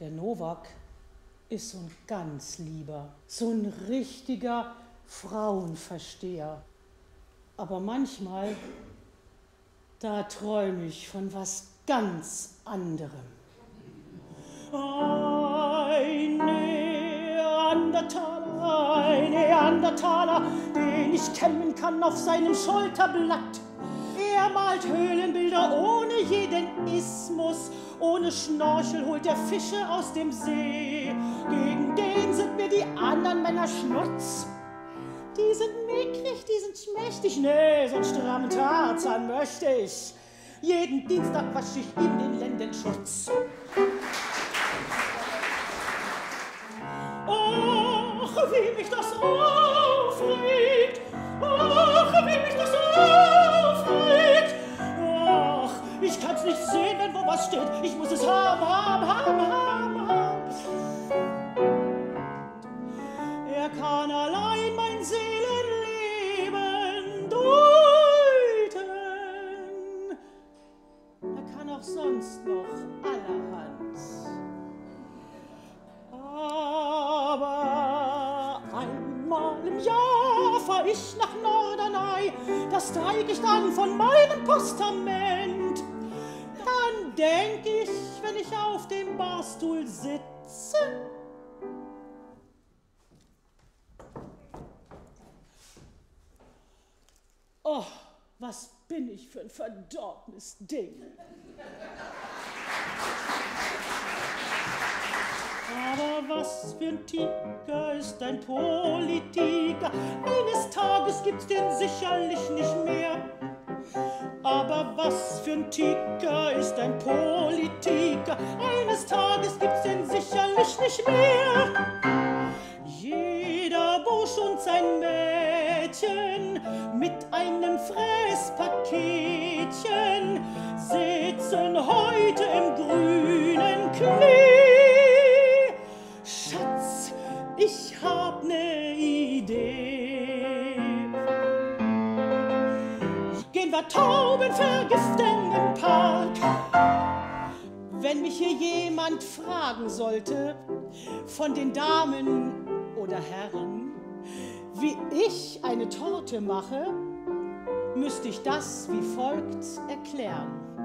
Der Novak ist so ein ganz lieber, so ein richtiger Frauenversteher. Aber manchmal, da träume ich von was ganz anderem. Ein Neandertaler, ein Neandertaler, den ich kämmen kann auf seinem Schulterblatt. Er malt Höhlenbilder ohne jeden Ismus, ohne Schnorchel holt er Fische aus dem See. Gegen den sind mir die anderen Männer Schnutz. Die sind mickrig, die sind schmächtig. Nee, so einen strammen Tarzan möchte ich. Jeden Dienstag wasche ich ihm den Lendenschutz. Ach, wie mich das aufregt! Ich kann's nicht sehen, wenn wo was steht. Ich muss es haben, haben, haben, haben, haben. Er kann allein mein Seelenleben deuten. Er kann auch sonst noch allerhand. Aber einmal im Jahr fahr ich nach Norderney, das zeig ich dann von meinem Postament. Denk ich, wenn ich auf dem Barstuhl sitze, Oh, was bin ich für ein verdorbenes Ding. Aber was für ein Tiger ist ein Politiker? Eines Tages gibt's den sicherlich Tiger ist ein Politiker? Eines Tages gibt's den sicherlich nicht mehr. Jeder Bursch und sein Mädchen mit einem Fräspaketchen sitzen heute im grünen Klee. Schatz, ich hab ne Idee. Gehen wir Tauben vergiften im Park. Wenn mich hier jemand fragen sollte, von den Damen oder Herren, wie ich eine Torte mache, müsste ich das wie folgt erklären.